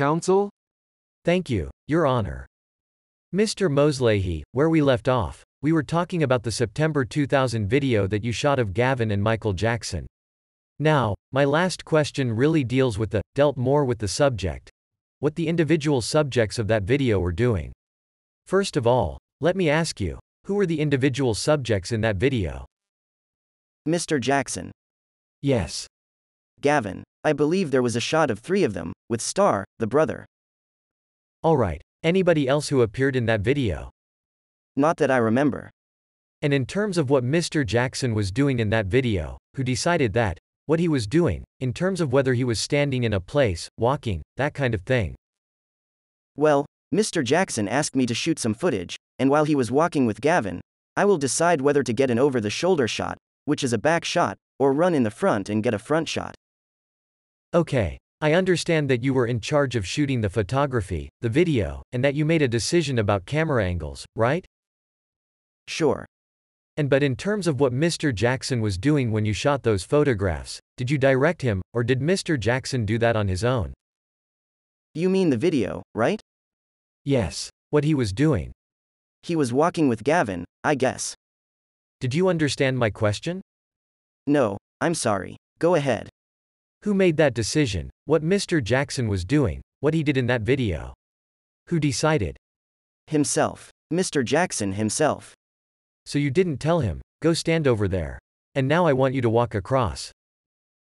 counsel? Thank you, Your Honor. Mr. Moslehi, where we left off, we were talking about the September 2000 video that you shot of Gavin and Michael Jackson. Now, my last question really deals with the, dealt more with the subject. What the individual subjects of that video were doing. First of all, let me ask you, who were the individual subjects in that video? Mr. Jackson. Yes. Gavin. I believe there was a shot of three of them, with Star, the brother. Alright. Anybody else who appeared in that video? Not that I remember. And in terms of what Mr. Jackson was doing in that video, who decided that, what he was doing, in terms of whether he was standing in a place, walking, that kind of thing? Well, Mr. Jackson asked me to shoot some footage, and while he was walking with Gavin, I will decide whether to get an over the shoulder shot, which is a back shot, or run in the front and get a front shot. Okay. I understand that you were in charge of shooting the photography, the video, and that you made a decision about camera angles, right? Sure. And but in terms of what Mr. Jackson was doing when you shot those photographs, did you direct him, or did Mr. Jackson do that on his own? You mean the video, right? Yes. What he was doing. He was walking with Gavin, I guess. Did you understand my question? No, I'm sorry. Go ahead. Who made that decision? What Mr. Jackson was doing? What he did in that video? Who decided? Himself. Mr. Jackson himself. So you didn't tell him, go stand over there. And now I want you to walk across.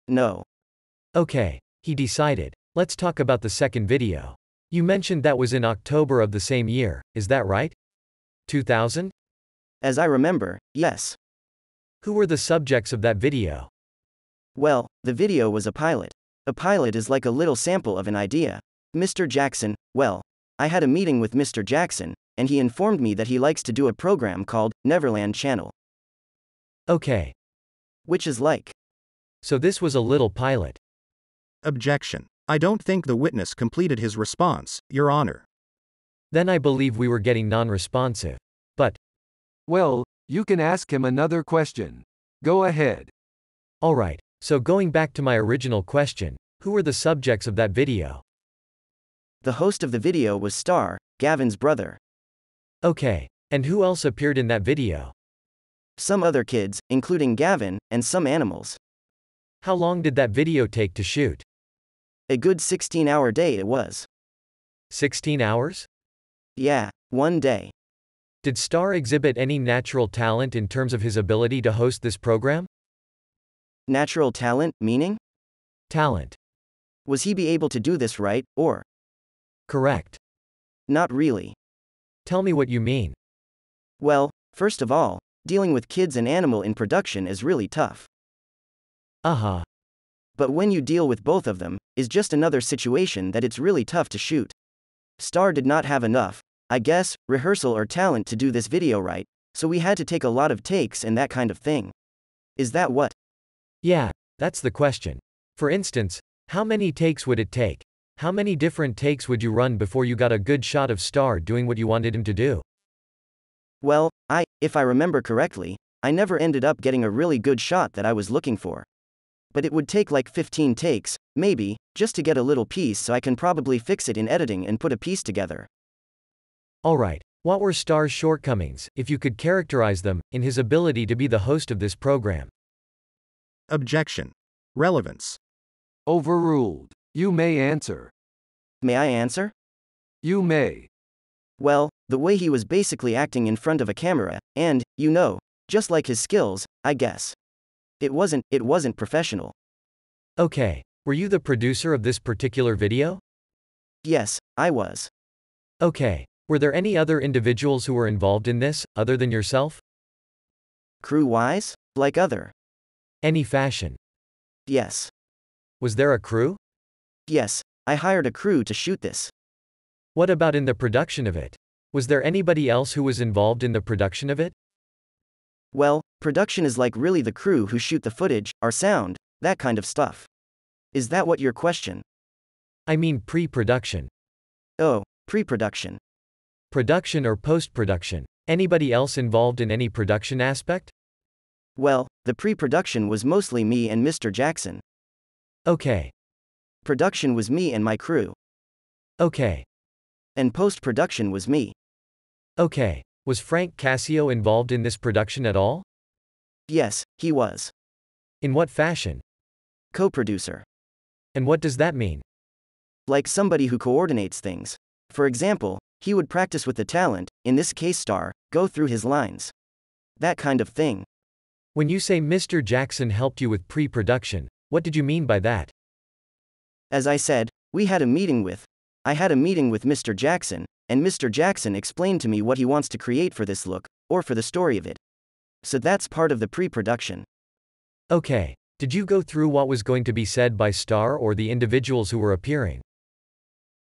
No. Okay. He decided. Let's talk about the second video. You mentioned that was in October of the same year, is that right? 2000? As I remember, yes. Who were the subjects of that video? Well, the video was a pilot. A pilot is like a little sample of an idea. Mr. Jackson, well, I had a meeting with Mr. Jackson, and he informed me that he likes to do a program called Neverland Channel. Okay. Which is like. So this was a little pilot. Objection. I don't think the witness completed his response, Your Honor. Then I believe we were getting non responsive. But. Well, you can ask him another question. Go ahead. Alright, so going back to my original question, who were the subjects of that video? The host of the video was Star, Gavin's brother. Okay, and who else appeared in that video? Some other kids, including Gavin, and some animals. How long did that video take to shoot? A good 16 hour day it was. 16 hours? Yeah, one day. Did Star exhibit any natural talent in terms of his ability to host this program? Natural talent, meaning? Talent. Was he be able to do this right, or? Correct. Not really. Tell me what you mean. Well, first of all, dealing with kids and animal in production is really tough. Uh huh. But when you deal with both of them, is just another situation that it's really tough to shoot. Star did not have enough, I guess, rehearsal or talent to do this video right, so we had to take a lot of takes and that kind of thing. Is that what? Yeah, that's the question. For instance, how many takes would it take? How many different takes would you run before you got a good shot of Star doing what you wanted him to do? Well, I, if I remember correctly, I never ended up getting a really good shot that I was looking for. But it would take like 15 takes, maybe, just to get a little piece so I can probably fix it in editing and put a piece together. Alright, what were Star's shortcomings, if you could characterize them, in his ability to be the host of this program? Objection. Relevance. Overruled. You may answer. May I answer? You may. Well, the way he was basically acting in front of a camera, and, you know, just like his skills, I guess. It wasn't, it wasn't professional. Okay. Were you the producer of this particular video? Yes, I was. Okay. Were there any other individuals who were involved in this, other than yourself? Crew wise? Like other. Any fashion. Yes. Was there a crew? Yes, I hired a crew to shoot this. What about in the production of it? Was there anybody else who was involved in the production of it? Well, production is like really the crew who shoot the footage, our sound, that kind of stuff. Is that what your question? I mean pre production. Oh, pre production. Production or post production. Anybody else involved in any production aspect? Well, the pre production was mostly me and Mr. Jackson. Okay. Production was me and my crew. Okay. And post production was me. Okay. Was Frank Cascio involved in this production at all? Yes, he was. In what fashion? Co producer. And what does that mean? Like somebody who coordinates things. For example, he would practice with the talent, in this case star, go through his lines. That kind of thing. When you say Mr. Jackson helped you with pre production, what did you mean by that? As I said, we had a meeting with. I had a meeting with Mr. Jackson, and Mr. Jackson explained to me what he wants to create for this look, or for the story of it. So that's part of the pre production. Okay. Did you go through what was going to be said by Star or the individuals who were appearing?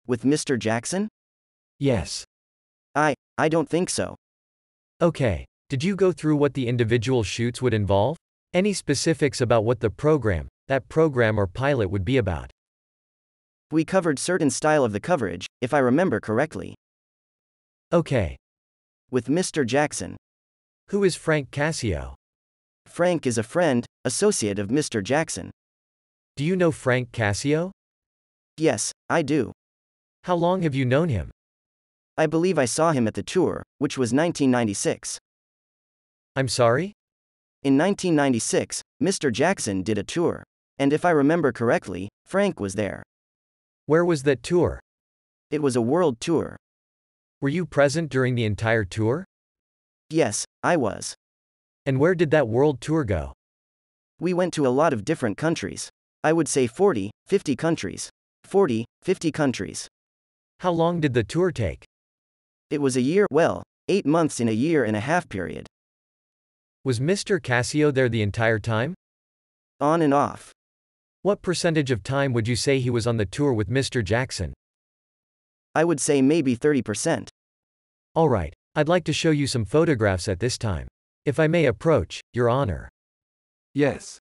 With Mr. Jackson? Yes. I, I don't think so. Okay. Did you go through what the individual shoots would involve? Any specifics about what the program, that program or pilot would be about? We covered certain style of the coverage, if I remember correctly. Okay. With Mr. Jackson. Who is Frank Cascio? Frank is a friend, associate of Mr. Jackson. Do you know Frank Cascio? Yes, I do. How long have you known him? I believe I saw him at the tour, which was 1996. I'm sorry? In 1996, Mr. Jackson did a tour. And if I remember correctly, Frank was there. Where was that tour? It was a world tour. Were you present during the entire tour? Yes, I was. And where did that world tour go? We went to a lot of different countries. I would say 40, 50 countries. 40, 50 countries. How long did the tour take? It was a year, well, eight months in a year and a half period. Was Mr. Cascio there the entire time? On and off. What percentage of time would you say he was on the tour with Mr. Jackson? I would say maybe 30%. Alright, I'd like to show you some photographs at this time. If I may approach, Your Honor. Yes.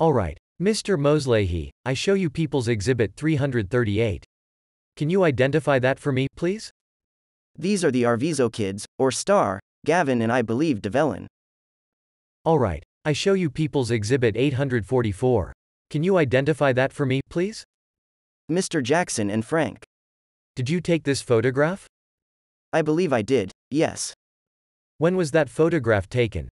Alright, Mr. Moslehi, I show you People's Exhibit 338. Can you identify that for me, please? These are the Arvizo kids, or Star, Gavin and I believe Davellin. Alright, I show you People's Exhibit 844. Can you identify that for me, please? Mr. Jackson and Frank. Did you take this photograph? I believe I did, yes. When was that photograph taken?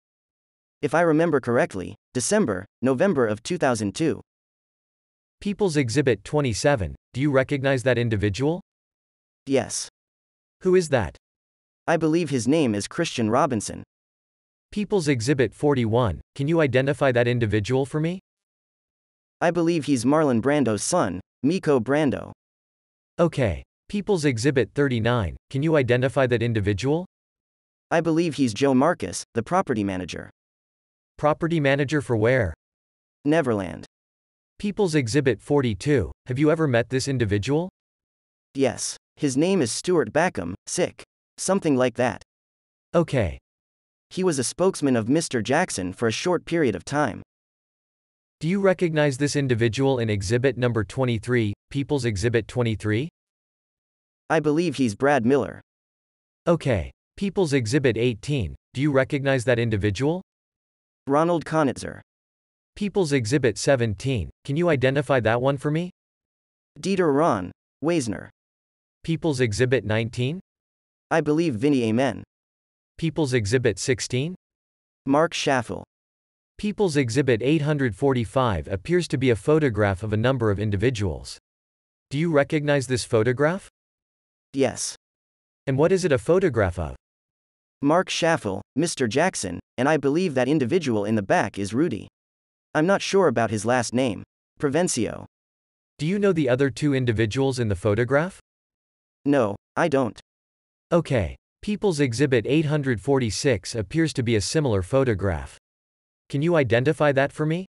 If I remember correctly, December, November of 2002. People's Exhibit 27. Do you recognize that individual? Yes. Who is that? I believe his name is Christian Robinson. People's Exhibit 41. Can you identify that individual for me? I believe he's Marlon Brando's son, Miko Brando. Okay. People's Exhibit 39. Can you identify that individual? I believe he's Joe Marcus, the property manager. Property manager for where? Neverland. People's Exhibit 42. Have you ever met this individual? Yes. His name is Stuart Backham, sic. Something like that. Okay. He was a spokesman of Mr. Jackson for a short period of time. Do you recognize this individual in exhibit number 23, People's Exhibit 23? I believe he's Brad Miller. Okay. People's Exhibit 18. Do you recognize that individual? Ronald Konitzer. People's Exhibit 17. Can you identify that one for me? Dieter Ron. Weisner. People's Exhibit 19? I believe Vinny Amen. People's Exhibit 16? Mark Schaffel. People's Exhibit 845 appears to be a photograph of a number of individuals. Do you recognize this photograph? Yes. And what is it a photograph of? Mark Schaffel, Mr. Jackson, and I believe that individual in the back is Rudy. I'm not sure about his last name. Provencio. Do you know the other two individuals in the photograph? No, I don't. Okay. People's Exhibit 846 appears to be a similar photograph. Can you identify that for me?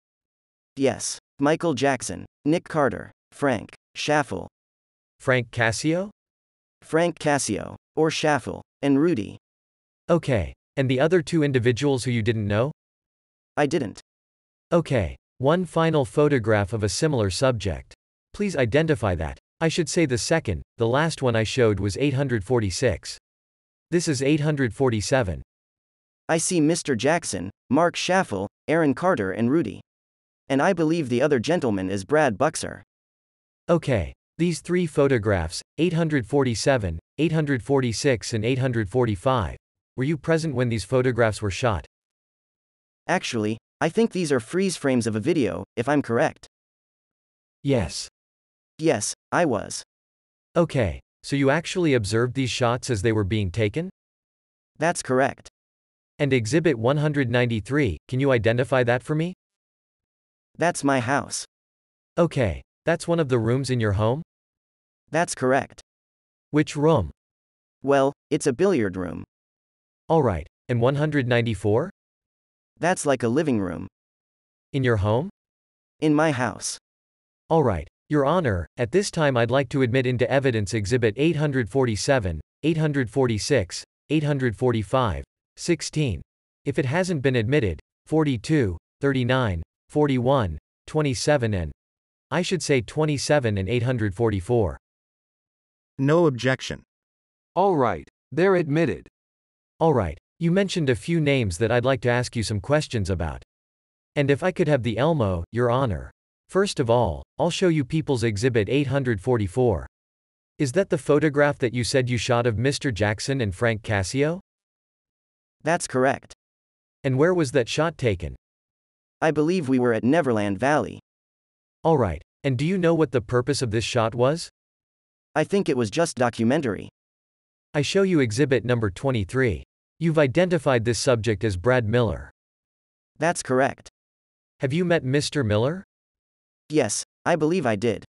Yes. Michael Jackson, Nick Carter, Frank Schaffel, Frank Cascio? Frank Cascio, or Schaffel, and Rudy. Okay. And the other two individuals who you didn't know? I didn't. Okay. One final photograph of a similar subject. Please identify that. I should say the second, the last one I showed was 846. This is 847. I see Mr. Jackson, Mark Schaffel, Aaron Carter, and Rudy. And I believe the other gentleman is Brad Buxer. Okay. These three photographs, 847, 846 and 845, were you present when these photographs were shot? Actually, I think these are freeze frames of a video, if I'm correct. Yes. Yes, I was. Okay, so you actually observed these shots as they were being taken? That's correct. And Exhibit 193, can you identify that for me? That's my house. Okay, that's one of the rooms in your home? That's correct. Which room? Well, it's a billiard room. Alright, and 194? That's like a living room. In your home? In my house. Alright, Your Honor, at this time I'd like to admit into evidence Exhibit 847, 846, 845, 16. If it hasn't been admitted, 42, 39, 41, 27 and I should say 27 and 844. No objection. All right, they're admitted. Alright, you mentioned a few names that I'd like to ask you some questions about. And if I could have the Elmo, Your Honor. First of all, I'll show you People's Exhibit 844. Is that the photograph that you said you shot of Mr. Jackson and Frank Cascio? That's correct. And where was that shot taken? I believe we were at Neverland Valley. Alright, and do you know what the purpose of this shot was? I think it was just documentary. I show you exhibit number 23. You've identified this subject as Brad Miller. That's correct. Have you met Mr. Miller? Yes, I believe I did.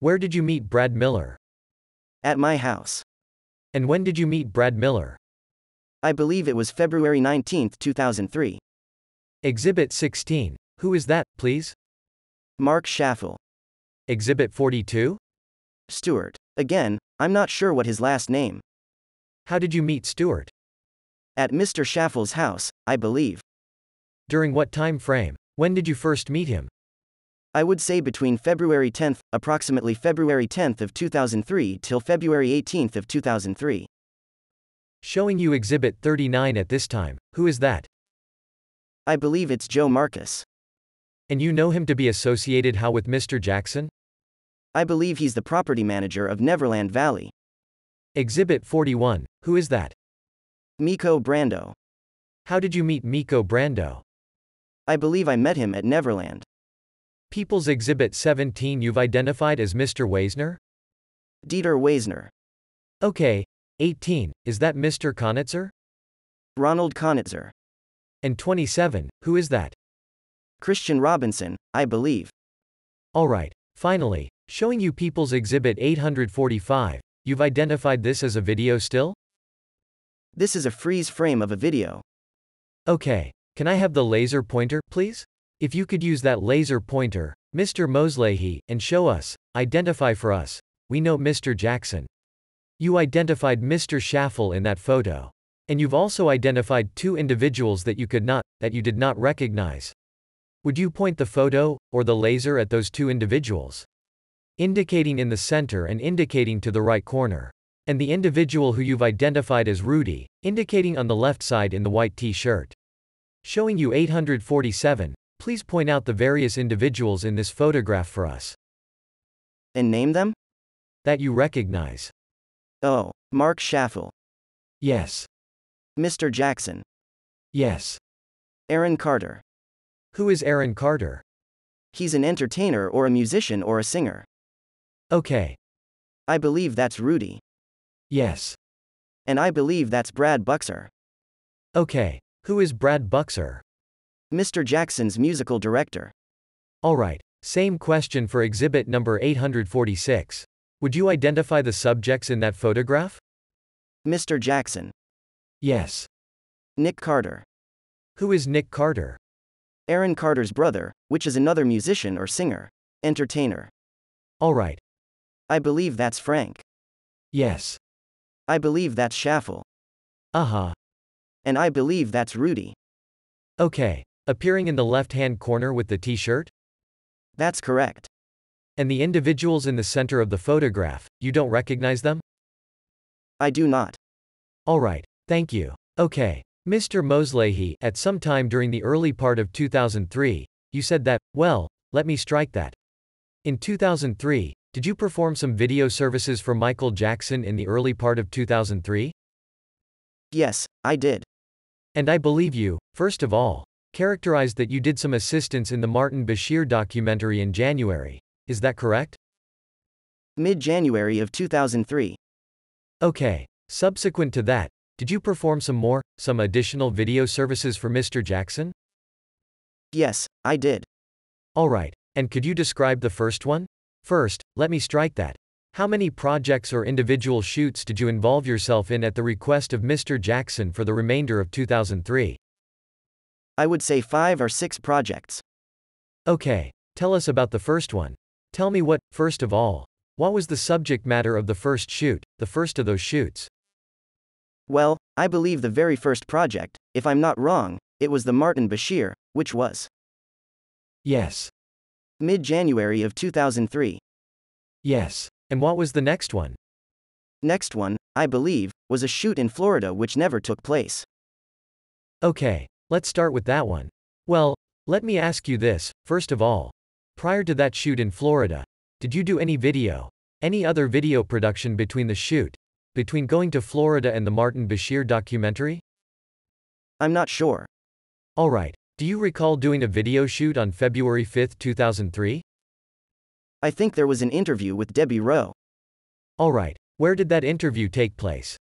Where did you meet Brad Miller? At my house. And when did you meet Brad Miller? I believe it was February 19, 2003. Exhibit 16. Who is that, please? Mark Schaffel. Exhibit 42? Stewart. Again, I'm not sure what his last name. How did you meet Stewart? At Mr. Schaffel's house, I believe. During what time frame? When did you first meet him? I would say between February 10th, approximately February 10th of 2003 till February 18th of 2003. Showing you Exhibit 39 at this time. Who is that? I believe it's Joe Marcus. And you know him to be associated how with Mr. Jackson? I believe he's the property manager of Neverland Valley. Exhibit 41. Who is that? Miko Brando. How did you meet Miko Brando? I believe I met him at Neverland. People's Exhibit 17 you've identified as Mr. Weisner? Dieter Weisner. Okay. 18. Is that Mr. Konitzer? Ronald Konitzer. And 27. Who is that? Christian Robinson, I believe. Alright. Finally, showing you People's Exhibit 845. You've identified this as a video still? This is a freeze frame of a video. Okay. Can I have the laser pointer, please? If you could use that laser pointer, Mr. Moslehi, and show us, identify for us. We know Mr. Jackson. You identified Mr. Schaffel in that photo. And you've also identified two individuals that you could not, that you did not recognize. Would you point the photo, or the laser at those two individuals? Indicating in the center and indicating to the right corner. And the individual who you've identified as Rudy, indicating on the left side in the white t-shirt. Showing you 847, please point out the various individuals in this photograph for us. And name them? That you recognize. Oh, Mark Schaffel. Yes. Mr. Jackson. Yes. Aaron Carter. Who is Aaron Carter? He's an entertainer or a musician or a singer. Okay. I believe that's Rudy. Yes. And I believe that's Brad Buxer. Okay. Who is Brad Buxer? Mr. Jackson's musical director. Alright. Same question for exhibit number 846. Would you identify the subjects in that photograph? Mr. Jackson. Yes. Nick Carter. Who is Nick Carter? Aaron Carter's brother, which is another musician or singer. Entertainer. Alright. I believe that's Frank. Yes. I believe that's Schaffel. Uh huh. And I believe that's Rudy. Okay. Appearing in the left hand corner with the t shirt? That's correct. And the individuals in the center of the photograph, you don't recognize them? I do not. Alright. Thank you. Okay. Mr. Moslehi, at some time during the early part of 2003, you said that, well, let me strike that. In 2003, did you perform some video services for Michael Jackson in the early part of 2003? Yes, I did. And I believe you, first of all, characterized that you did some assistance in the Martin Bashir documentary in January. Is that correct? Mid January of 2003. Okay. Subsequent to that, did you perform some more, some additional video services for Mr. Jackson? Yes, I did. Alright. And could you describe the first one? First, let me strike that. How many projects or individual shoots did you involve yourself in at the request of Mr. Jackson for the remainder of 2003? I would say five or six projects. Okay. Tell us about the first one. Tell me what, first of all, what was the subject matter of the first shoot, the first of those shoots? Well, I believe the very first project, if I'm not wrong, it was the Martin Bashir, which was Yes. mid January of 2003. Yes. And what was the next one? Next one, I believe, was a shoot in Florida which never took place. Okay. Let's start with that one. Well, let me ask you this, first of all. Prior to that shoot in Florida, did you do any video, any other video production between the shoot, between going to Florida and the Martin Bashir documentary? I'm not sure. Alright. Do you recall doing a video shoot on February 5, 2003? I think there was an interview with Debbie Rowe Alright. Where did that interview take place?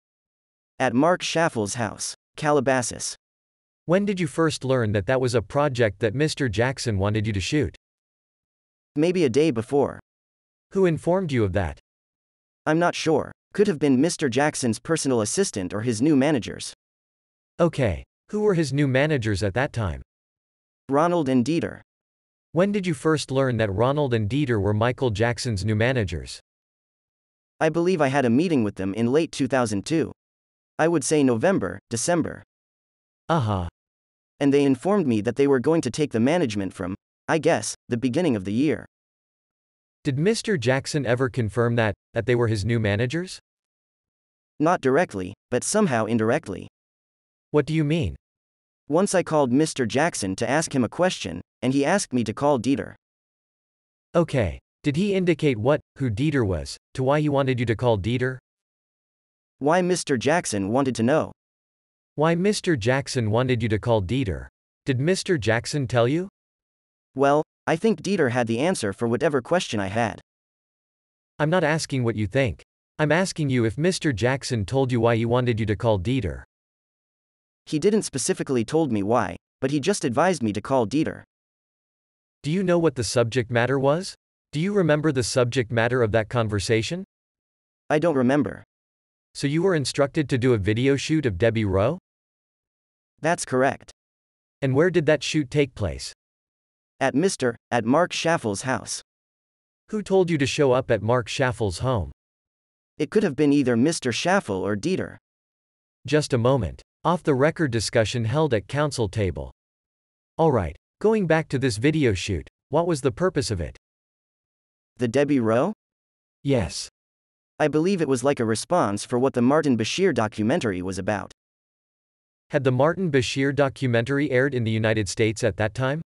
at Mark Schaffel's house, Calabasas. When did you first learn that that was a project that Mr. Jackson wanted you to shoot? Maybe a day before. Who informed you of that? I'm not sure. Could have been Mr. Jackson's personal assistant or his new managers. Okay. Who were his new managers at that time? Ronald and Dieter. When did you first learn that Ronald and Dieter were Michael Jackson's new managers? I believe I had a meeting with them in late 2002. I would say November, December. Uh huh. And they informed me that they were going to take the management from, I guess, the beginning of the year. Did Mr. Jackson ever confirm that, that they were his new managers? Not directly, but somehow indirectly. What do you mean? Once I called Mr. Jackson to ask him a question, and he asked me to call Dieter. Okay. Did he indicate what, who Dieter was, to why he wanted you to call Dieter? Why Mr. Jackson wanted to know. Why Mr. Jackson wanted you to call Dieter? Did Mr. Jackson tell you? Well, I think Dieter had the answer for whatever question I had. I'm not asking what you think. I'm asking you if Mr. Jackson told you why he wanted you to call Dieter. He didn't specifically told me why, but he just advised me to call Dieter. Do you know what the subject matter was? Do you remember the subject matter of that conversation? I don't remember. So you were instructed to do a video shoot of Debbie Rowe? That's correct. And where did that shoot take place? At Mr. at Mark Schaffel's house. Who told you to show up at Mark Schaffel's home? It could have been either Mr. Schaffel or Dieter. Just a moment. Off the record discussion held at counsel table. Alright, going back to this video shoot, what was the purpose of it? The Debbie Rowe? Yes. I believe it was like a response for what the Martin Bashir documentary was about. Had the Martin Bashir documentary aired in the United States at that time?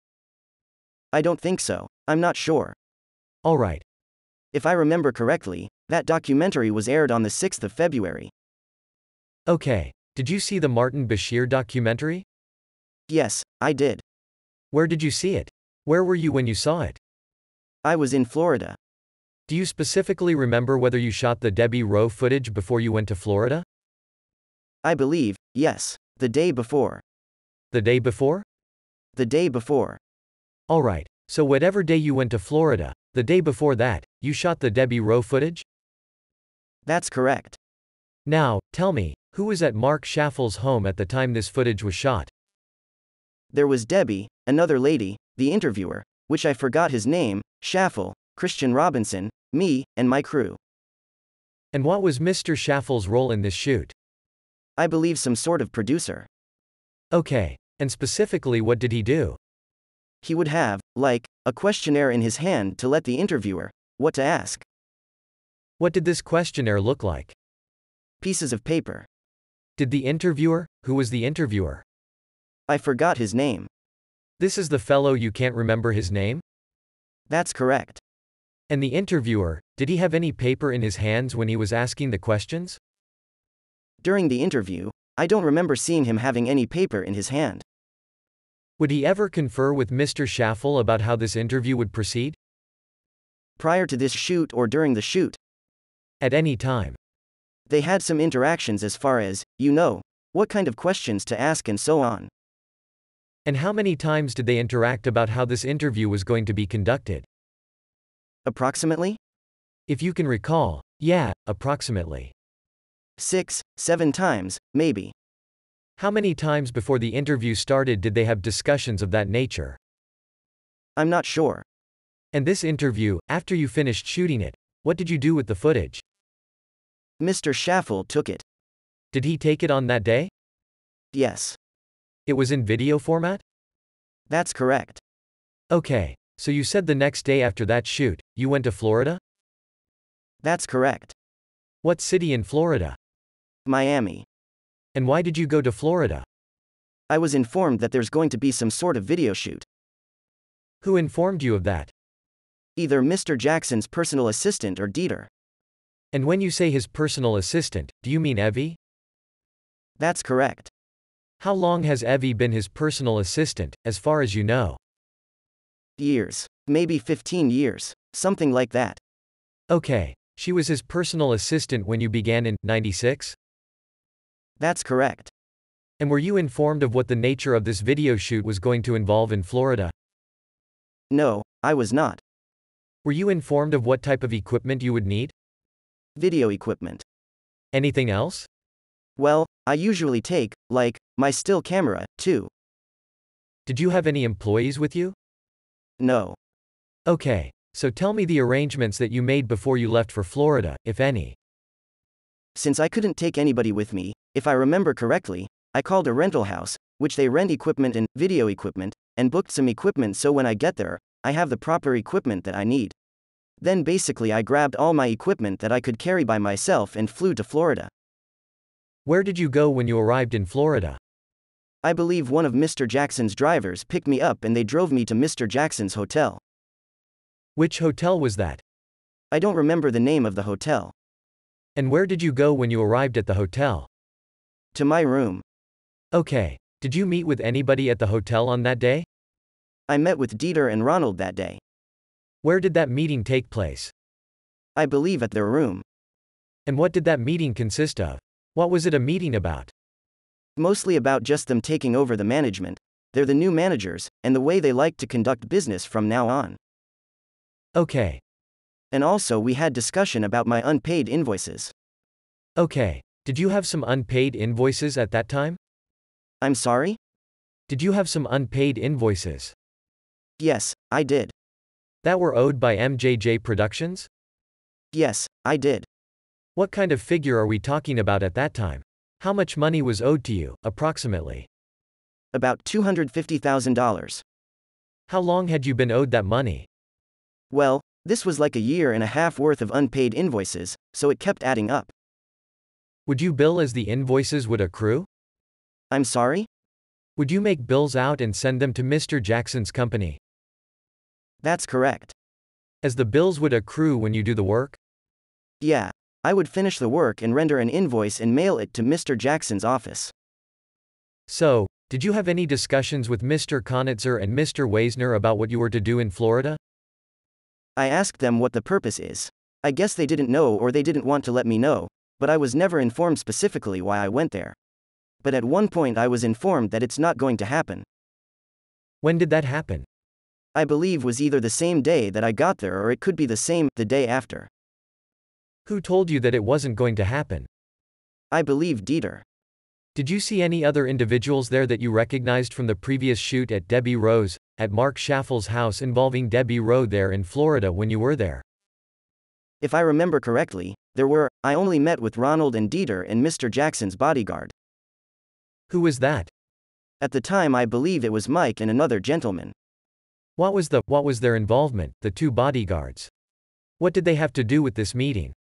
I don't think so. I'm not sure. Alright. If I remember correctly, that documentary was aired on the 6th of February. Okay. Did you see the Martin Bashir documentary? Yes, I did. Where did you see it? Where were you when you saw it? I was in Florida. Do you specifically remember whether you shot the Debbie Rowe footage before you went to Florida? I believe, yes, the day before. The day before? The day before. Alright, so whatever day you went to Florida, the day before that, you shot the Debbie Rowe footage? That's correct. Now, tell me, who was at Mark Schaffel's home at the time this footage was shot? There was Debbie, another lady, the interviewer, which I forgot his name, Schaffel, Christian Robinson, me, and my crew. And what was Mr. Schaffel's role in this shoot? I believe some sort of producer. Okay, and specifically what did he do? He would have, like, a questionnaire in his hand to let the interviewer, what to ask. What did this questionnaire look like? Pieces of paper. Did the interviewer, who was the interviewer? I forgot his name. This is the fellow you can't remember his name? That's correct. And the interviewer, did he have any paper in his hands when he was asking the questions? During the interview, I don't remember seeing him having any paper in his hand. Would he ever confer with Mr. Schaffel about how this interview would proceed? Prior to this shoot or during the shoot, At any time. they had some interactions as far as, you know, what kind of questions to ask and so on. And how many times did they interact about how this interview was going to be conducted? Approximately? If you can recall, yeah, approximately. Six, seven times, maybe. How many times before the interview started did they have discussions of that nature? I'm not sure. And this interview, after you finished shooting it, what did you do with the footage? Mr. Schaffel took it. Did he take it on that day? Yes. It was in video format? That's correct. Okay, so you said the next day after that shoot, you went to Florida? That's correct. What city in Florida? Miami. And why did you go to Florida? I was informed that there's going to be some sort of video shoot. Who informed you of that? Either Mr. Jackson's personal assistant or Dieter. And when you say his personal assistant, do you mean Evie? That's correct. How long has Evie been his personal assistant, as far as you know? Years. Maybe 15 years. Something like that. Okay, she was his personal assistant when you began in 96? That's correct. And were you informed of what the nature of this video shoot was going to involve in Florida? No, I was not. Were you informed of what type of equipment you would need? Video equipment. Anything else? Well, I usually take, like, my still camera, too. Did you have any employees with you? No. Okay, so tell me the arrangements that you made before you left for Florida, if any. Since I couldn't take anybody with me, if I remember correctly, I called a rental house, which they rent equipment and video equipment, and booked some equipment so when I get there, I have the proper equipment that I need. Then basically, I grabbed all my equipment that I could carry by myself and flew to Florida. Where did you go when you arrived in Florida? I believe one of Mr. Jackson's drivers picked me up and they drove me to Mr. Jackson's hotel. Which hotel was that? I don't remember the name of the hotel. And where did you go when you arrived at the hotel? To my room. Okay, did you meet with anybody at the hotel on that day? I met with Dieter and Ronald that day. Where did that meeting take place? I believe at their room. And what did that meeting consist of? What was it a meeting about? Mostly about just them taking over the management. They're the new managers, and the way they like to conduct business from now on. Okay, And also, we had discussion about my unpaid invoices. okay. Did you have some unpaid invoices at that time? I'm sorry? Did you have some unpaid invoices? Yes, I did. That were owed by MJJ Productions? Yes, I did. What kind of figure are we talking about at that time? How much money was owed to you, approximately? About $250,000. How long had you been owed that money? Well, this was like a year and a half worth of unpaid invoices, so it kept adding up. Would you bill as the invoices would accrue? I'm sorry? Would you make bills out and send them to Mr. Jackson's company? That's correct. As the bills would accrue when you do the work? Yeah, I would finish the work and render an invoice and mail it to Mr. Jackson's office. So, did you have any discussions with Mr. Konitzer and Mr. Weisner about what you were to do in Florida? I asked them what the purpose is. I guess they didn't know or they didn't want to let me know, but I was never informed specifically why I went there. But at one point, I was informed that it's not going to happen. When did that happen? I believe was either the same day that I got there or it could be the same, the day after. Who told you that it wasn't going to happen? I believe Dieter. Did you see any other individuals there that you recognized from the previous shoot at Debbie Rowe's, at Mark Schaffel's house involving Debbie Rowe there in Florida when you were there? If I remember correctly, there were, I only met with Ronald and Dieter and Mr. Jackson's bodyguard. Who was that? At the time, I believe it was Mike and another gentleman. What was the, what was their involvement, the two bodyguards? What did they have to do with this meeting?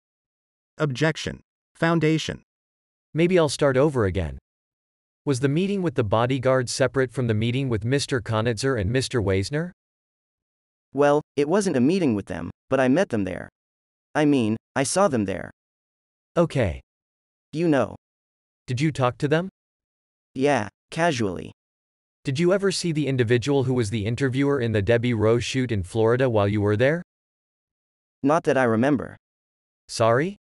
Objection. Foundation. Maybe I'll start over again. Was the meeting with the bodyguards separate from the meeting with Mr. Konitzer and Mr. Weisner? Well, it wasn't a meeting with them, but I met them there. I mean, I saw them there. Okay. You know. Did you talk to them? Yeah, casually. Did you ever see the individual who was the interviewer in the Debbie Rowe shoot in Florida while you were there? Not that I remember. Sorry?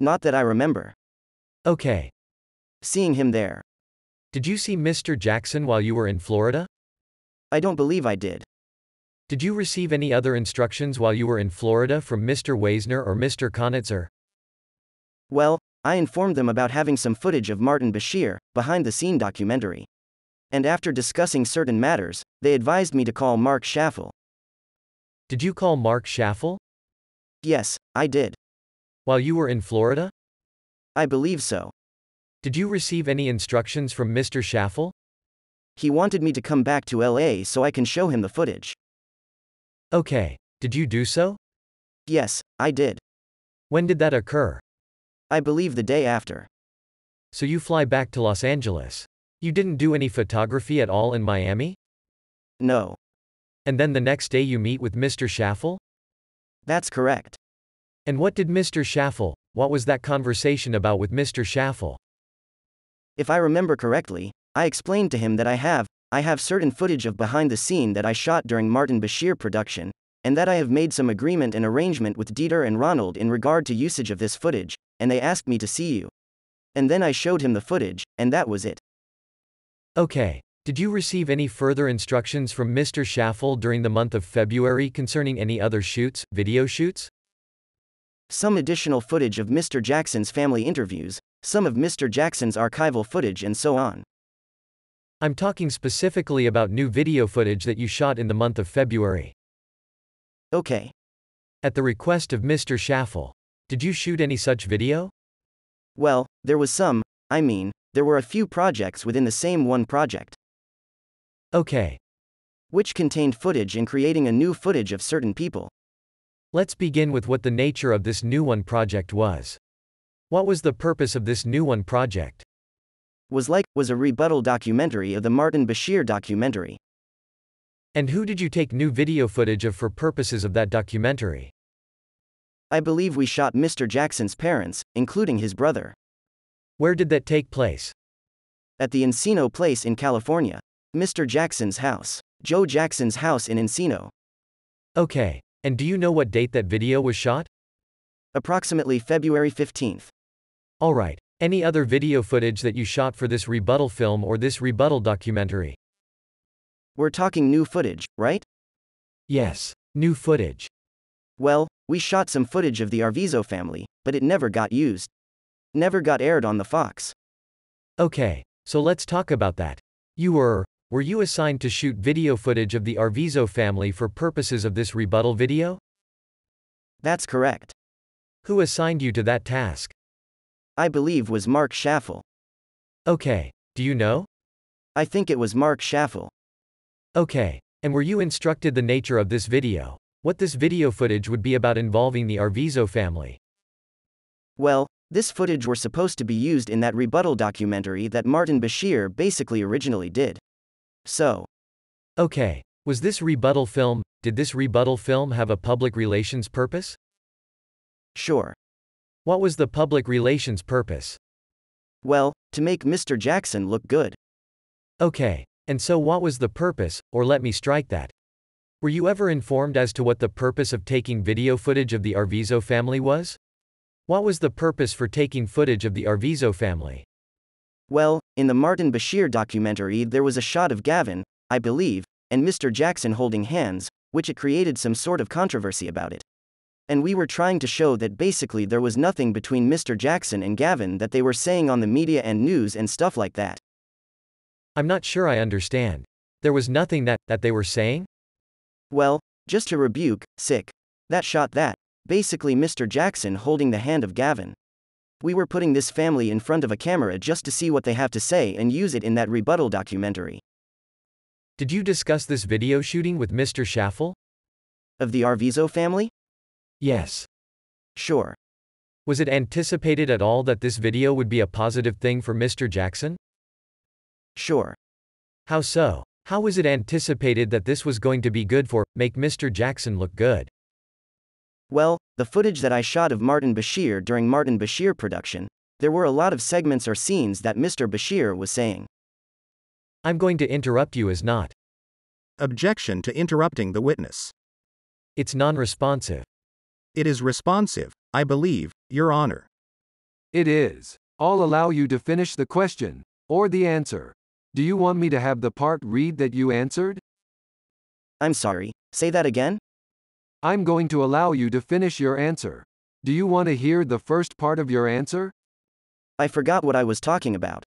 Not that I remember. Okay. Seeing him there. Did you see Mr. Jackson while you were in Florida? I don't believe I did. Did you receive any other instructions while you were in Florida from Mr. Weisner or Mr. Konitzer? Well, I informed them about having some footage of Martin Bashir, behind the scene documentary. And after discussing certain matters, they advised me to call Mark Schaffel. Did you call Mark Schaffel? Yes, I did. While you were in Florida? I believe so. Did you receive any instructions from Mr. Schaffel? He wanted me to come back to LA so I can show him the footage. Okay. Did you do so? Yes, I did. When did that occur? I believe the day after. So you fly back to Los Angeles. You didn't do any photography at all in Miami? No. And then the next day you meet with Mr. Schaffel? That's correct. And what did Mr. Schaffel, what was that conversation about with Mr. Schaffel? If I remember correctly, I explained to him that I have, I have certain footage of behind the scene that I shot during Martin Bashir production, and that I have made some agreement and arrangement with Dieter and Ronald in regard to usage of this footage, and they asked me to see you. And then I showed him the footage, and that was it. Okay. Did you receive any further instructions from Mr. Schaffel during the month of February concerning any other shoots, video shoots? Some additional footage of Mr. Jackson's family interviews, some of Mr. Jackson's archival footage, and so on. I'm talking specifically about new video footage that you shot in the month of February. Okay. At the request of Mr. Schaffel. Did you shoot any such video? Well, there was some, I mean, there were a few projects within the same one project. Okay. Which contained footage and creating a new footage of certain people. Let's begin with what the nature of this new one project was. What was the purpose of this new one project? Was like, was a rebuttal documentary of the Martin Bashir documentary. And who did you take new video footage of for purposes of that documentary? I believe we shot Mr. Jackson's parents, including his brother. Where did that take place? At the Encino Place in California. Mr. Jackson's house. Joe Jackson's house in Encino. Okay. And do you know what date that video was shot? Approximately February 15th. Alright. Any other video footage that you shot for this rebuttal film or this rebuttal documentary? We're talking new footage, right? Yes. New footage. Well, we shot some footage of the Arvizo family, but it never got used. Never got aired on the Fox. Okay. So let's talk about that. You were, were you assigned to shoot video footage of the Arvizo family for purposes of this rebuttal video? That's correct. Who assigned you to that task? I believe was Mark Schaffel. Okay. Do you know? I think it was Mark Schaffel. Okay. And were you instructed the nature of this video? What this video footage would be about involving the Arvizo family? Well, this footage were supposed to be used in that rebuttal documentary that Martin Bashir basically originally did. So. Okay. Was this rebuttal film, did this rebuttal film have a public relations purpose? Sure. What was the public relations purpose? Well, to make Mr. Jackson look good. Okay. And so what was the purpose, or let me strike that. Were you ever informed as to what the purpose of taking video footage of the Arvizo family was? What was the purpose for taking footage of the Arvizo family? Well, in the Martin Bashir documentary, there was a shot of Gavin, I believe, and Mr. Jackson holding hands, which it created some sort of controversy about it. And we were trying to show that basically there was nothing between Mr. Jackson and Gavin that they were saying on the media and news and stuff like that. I'm not sure I understand. There was nothing that, that they were saying? Well, just to rebuke, sic. That shot that. Basically, Mr. Jackson holding the hand of Gavin. We were putting this family in front of a camera just to see what they have to say and use it in that rebuttal documentary. Did you discuss this video shooting with Mr. Schaffel? Of the Arvizo family? Yes. Sure. Was it anticipated at all that this video would be a positive thing for Mr. Jackson? Sure. How so? How was it anticipated that this was going to be good for, make Mr. Jackson look good? Well, the footage that I shot of Martin Bashir during Martin Bashir production, there were a lot of segments or scenes that Mr. Bashir was saying. I'm going to interrupt you as not. Objection to interrupting the witness. It's non-responsive. It is responsive, I believe, Your Honor. It is. I'll allow you to finish the question, or the answer. Do you want me to have the part read that you answered? I'm sorry, say that again? I'm going to allow you to finish your answer. Do you want to hear the first part of your answer? I forgot what I was talking about.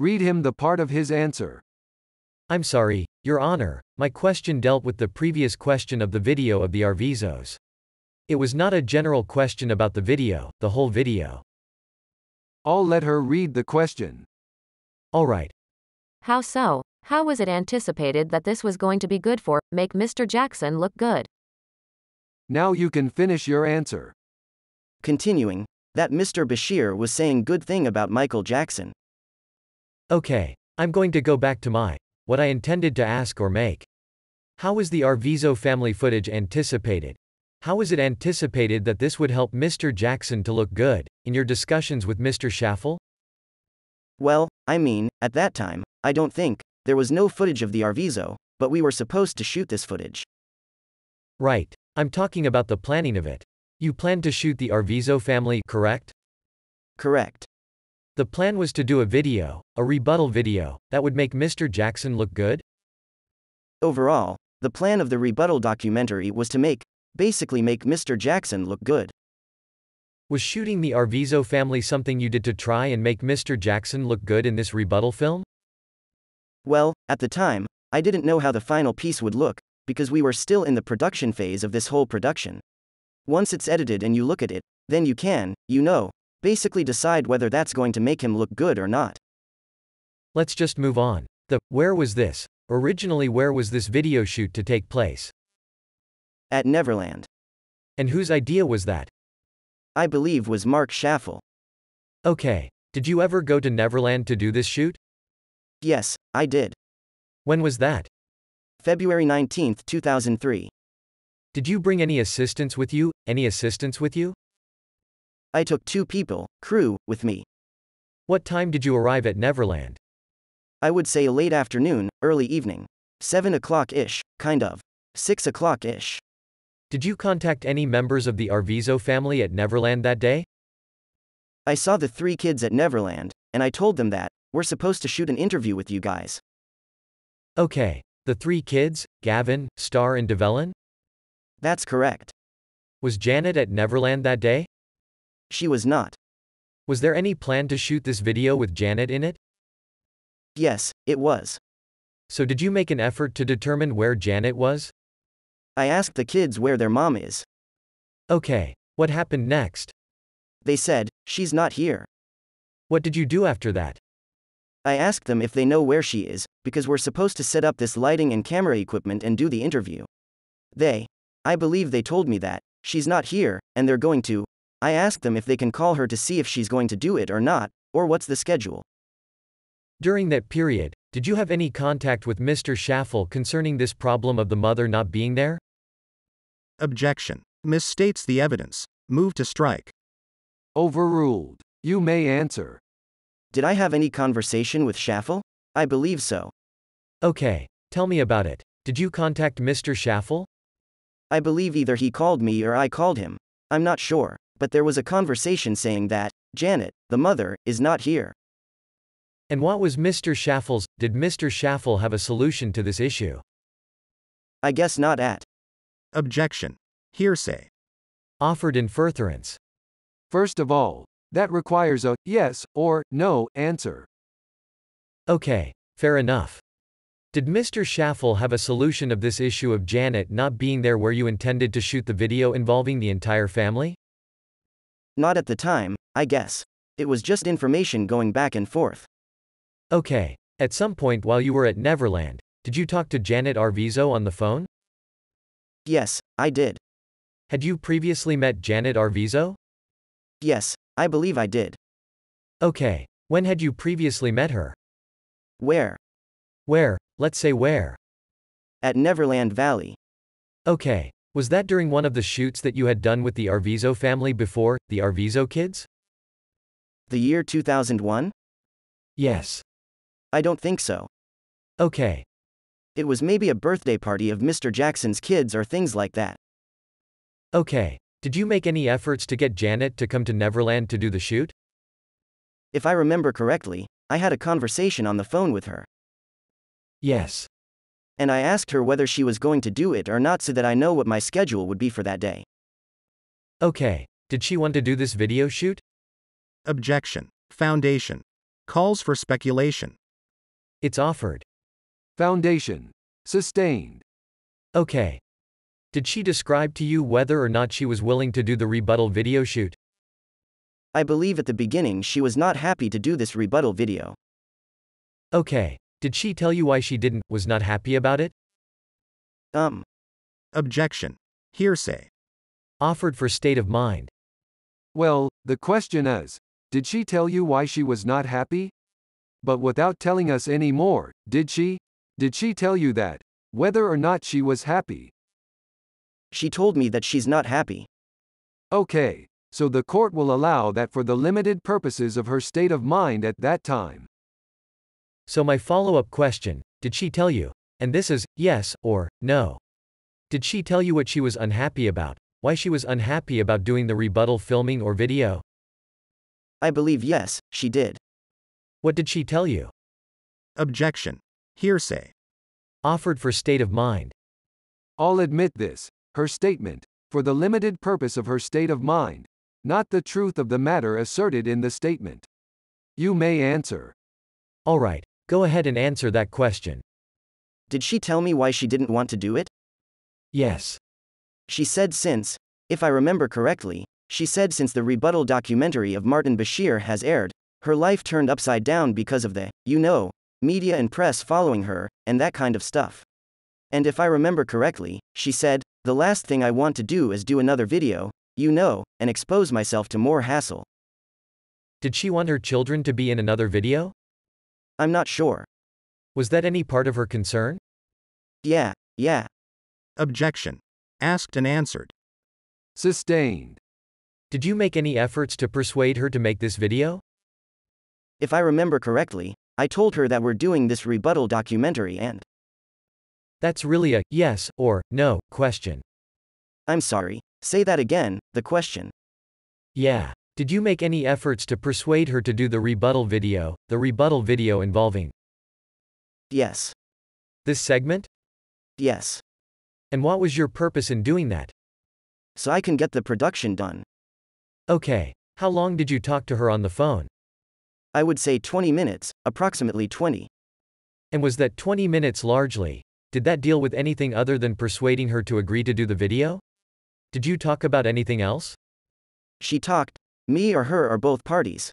Read him the part of his answer. I'm sorry, Your Honor, my question dealt with the previous question of the video of the Arvizos. It was not a general question about the video, the whole video. I'll let her read the question. Alright. How so? How was it anticipated that this was going to be good for, make Mr. Jackson look good? Now you can finish your answer. Continuing, that Mr. Bashir was saying good thing about Michael Jackson. Okay. I'm going to go back to my, what I intended to ask or make. How was the Arvizo family footage anticipated? How was it anticipated that this would help Mr. Jackson to look good, in your discussions with Mr. Schaffel? Well, I mean, at that time, I don't think, there was no footage of the Arvizo, but we were supposed to shoot this footage. Right. I'm talking about the planning of it. You planned to shoot the Arvizo family, correct? Correct. The plan was to do a video, a rebuttal video, that would make Mr. Jackson look good? Overall, the plan of the rebuttal documentary was to make, basically make Mr. Jackson look good. Was shooting the Arvizo family something you did to try and make Mr. Jackson look good in this rebuttal film? Well, at the time, I didn't know how the final piece would look, because we were still in the production phase of this whole production. Once it's edited and you look at it, then you can, you know, basically decide whether that's going to make him look good or not. Let's just move on. The where was this? Originally, where was this video shoot to take place? At Neverland. And whose idea was that? I believe was Marc Schaffel. Okay. Did you ever go to Neverland to do this shoot? Yes, I did. When was that? February 19, 2003. Did you bring any assistance with you? Any assistance with you? I took two people, crew, with me. What time did you arrive at Neverland? I would say late afternoon, early evening. 7 o'clock ish, kind of. 6 o'clock ish. Did you contact any members of the Arvizo family at Neverland that day? I saw the three kids at Neverland, and I told them that, we're supposed to shoot an interview with you guys. Okay. The three kids, Gavin, Star, and Davellin? That's correct. Was Janet at Neverland that day? She was not. Was there any plan to shoot this video with Janet in it? Yes, it was. So did you make an effort to determine where Janet was? I asked the kids where their mom is. Okay. What happened next? They said, she's not here. What did you do after that? I asked them if they know where she is, because we're supposed to set up this lighting and camera equipment and do the interview. They, I believe they told me that, she's not here, and they're going to. I asked them if they can call her to see if she's going to do it or not, or what's the schedule. During that period, did you have any contact with Mr. Schaffel concerning this problem of the mother not being there? Objection. Misstates the evidence. Move to strike. Overruled. You may answer. Did I have any conversation with Schaffel? I believe so. Okay. Tell me about it. Did you contact Mr. Schaffel? I believe either he called me or I called him. I'm not sure, but there was a conversation saying that, Janet, the mother, is not here. And what was Mr. Schaffel's? Did Mr. Schaffel have a solution to this issue? I guess not at. Objection. Hearsay. Offered in furtherance. First of all, that requires a yes or no answer. Okay, fair enough. Did Mr. Schaffel have a solution of this issue of Janet not being there where you intended to shoot the video involving the entire family? Not at the time, I guess. It was just information going back and forth. Okay. At some point while you were at Neverland, did you talk to Janet Arvizo on the phone? Yes, I did. Had you previously met Janet Arvizo? Yes, I believe I did. Okay. When had you previously met her? Where? Where? let's say where. At Neverland Valley. Okay. Was that during one of the shoots that you had done with the Arvizo family before, the Arvizo kids? The year 2001? Yes. I don't think so. Okay. It was maybe a birthday party of Mr. Jackson's kids or things like that. Okay. Did you make any efforts to get Janet to come to Neverland to do the shoot? If I remember correctly, I had a conversation on the phone with her. Yes. And I asked her whether she was going to do it or not so that I know what my schedule would be for that day. Okay. Did she want to do this video shoot? Objection. Foundation. Calls for speculation. It's offered. Foundation. Sustained. Okay. Did she describe to you whether or not she was willing to do the rebuttal video shoot? I believe at the beginning she was not happy to do this rebuttal video. Okay. Did she tell you why she didn't, was not happy about it? Um, Objection. Hearsay. Offered for state of mind. Well, the question is, did she tell you why she was not happy? But without telling us any more, did she? Did she tell you that, whether or not she was happy? She told me that she's not happy. Okay, so the court will allow that for the limited purposes of her state of mind at that time. So my follow-up question, did she tell you? And this is, yes, or, no. Did she tell you what she was unhappy about? Why she was unhappy about doing the rebuttal filming or video? I believe yes, she did. What did she tell you? Objection. Hearsay. Offered for state of mind. I'll admit this, her statement, for the limited purpose of her state of mind, not the truth of the matter asserted in the statement. You may answer. Alright, go ahead and answer that question. Did she tell me why she didn't want to do it? Yes. She said since, if I remember correctly, she said since the rebuttal documentary of Martin Bashir has aired, her life turned upside down because of the, you know, media and press following her, and that kind of stuff. And if I remember correctly, she said, the last thing I want to do is do another video, you know, and expose myself to more hassle. Did she want her children to be in another video? I'm not sure. Was that any part of her concern? Yeah, yeah. Objection. Asked and answered. Sustained. Did you make any efforts to persuade her to make this video? If I remember correctly, I told her that we're doing this rebuttal documentary and. That's really a yes or no question. I'm sorry, say that again, the question. Yeah. Did you make any efforts to persuade her to do the rebuttal video, the rebuttal video involving Yes, this segment? yes. And what was your purpose in doing that? So I can get the production done. Okay. How long did you talk to her on the phone? I would say 20 minutes, approximately 20. And was that 20 minutes largely? Did that deal with anything other than persuading her to agree to do the video? Did you talk about anything else? She talked, me or her or both parties.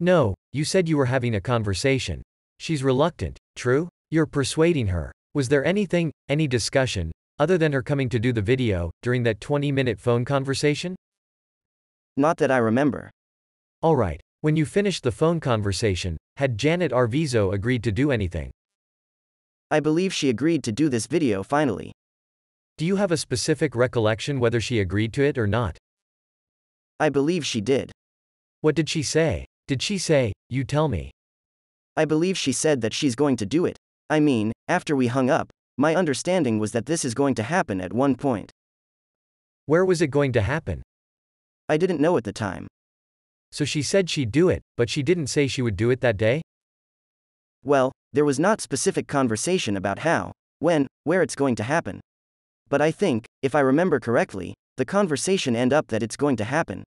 No, you said you were having a conversation. She's reluctant, true? You're persuading her. Was there anything, any discussion, other than her coming to do the video, during that 20 minute phone conversation? Not that I remember. Alright, when you finished the phone conversation, had Janet Arvizo agreed to do anything? I believe she agreed to do this video finally. Do you have a specific recollection whether she agreed to it or not? I believe she did. What did she say? Did she say, you tell me? I believe she said that she's going to do it. I mean, after we hung up, my understanding was that this is going to happen at one point. Where was it going to happen? I didn't know at the time. So she said she'd do it, but she didn't say she would do it that day? Well, there was not specific conversation about how, when, where it's going to happen. But I think, if I remember correctly, the conversation end up that it's going to happen.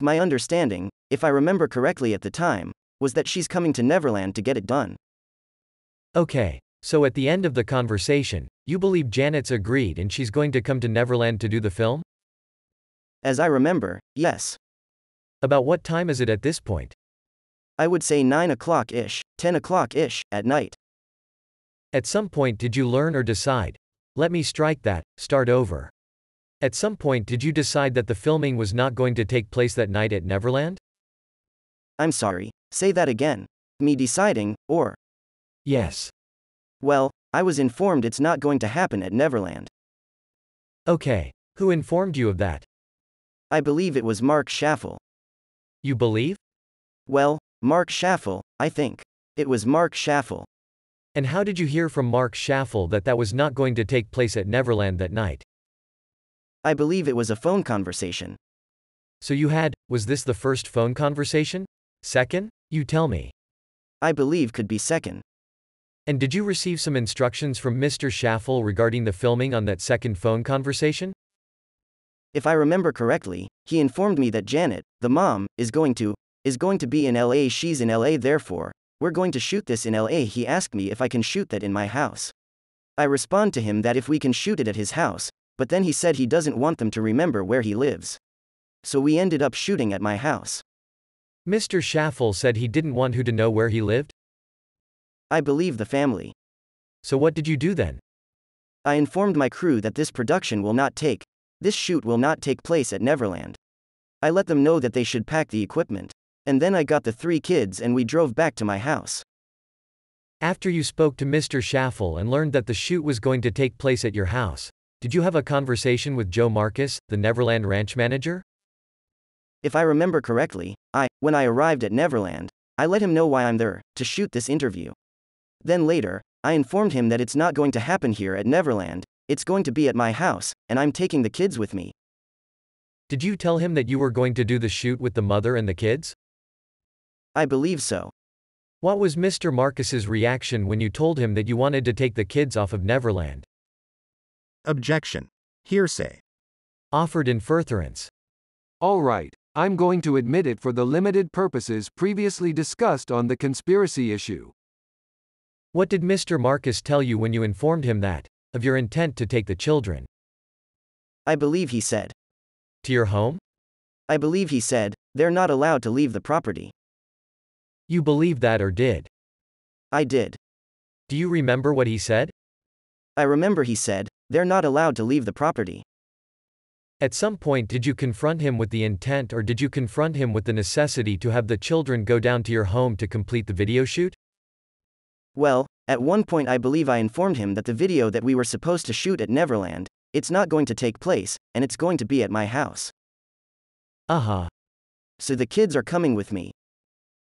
My understanding, if I remember correctly at the time, was that she's coming to Neverland to get it done. Okay, so at the end of the conversation, you believe Janet's agreed and she's going to come to Neverland to do the film? As I remember, yes. About what time is it at this point? I would say 9 o'clock ish, 10 o'clock ish, at night. At some point did you learn or decide? Let me strike that, start over. At some point did you decide that the filming was not going to take place that night at Neverland? I'm sorry, say that again. Me deciding, or, Yes. Well, I was informed it's not going to happen at Neverland. Okay. Who informed you of that? I believe it was Marc Schaffel. You believe? Well, Marc Schaffel, I think. It was Marc Schaffel. And how did you hear from Marc Schaffel that that was not going to take place at Neverland that night? I believe it was a phone conversation. So you had, was this the first phone conversation? Second? You tell me. I believe could be second. And did you receive some instructions from Mr. Schaffel regarding the filming on that second phone conversation? If I remember correctly, he informed me that Janet, the mom, is going to is going to be in LA. She's in LA therefore, we're going to shoot this in LA. He asked me if I can shoot that in my house. I respond to him that if we can shoot it at his house, but then he said he doesn't want them to remember where he lives. So we ended up shooting at my house. Mr. Schaffel said he didn't want who to know where he lived? I believe the family. So what did you do then? I informed my crew that this production will not take, this shoot will not take place at Neverland. I let them know that they should pack the equipment. And then I got the three kids and we drove back to my house. After you spoke to Mr. Schaffel and learned that the shoot was going to take place at your house, did you have a conversation with Joe Marcus, the Neverland ranch manager? If I remember correctly, I, when I arrived at Neverland, I let him know why I'm there, to shoot this interview. Then later, I informed him that it's not going to happen here at Neverland, it's going to be at my house, and I'm taking the kids with me. Did you tell him that you were going to do the shoot with the mother and the kids? I believe so. What was Mr. Marcus's reaction when you told him that you wanted to take the kids off of Neverland? Objection. Hearsay. Offered in furtherance. All right, I'm going to admit it for the limited purposes previously discussed on the conspiracy issue. What did Mr. Marcus tell you when you informed him that, of your intent to take the children? I believe he said. To your home? I believe he said, they're not allowed to leave the property. You believe that or did? I did. Do you remember what he said? I remember he said, they're not allowed to leave the property. At some point, did you confront him with the intent or did you confront him with the necessity to have the children go down to your home to complete the video shoot? Well, at one point I believe I informed him that the video that we were supposed to shoot at Neverland, it's not going to take place, and it's going to be at my house. Uh huh. So the kids are coming with me.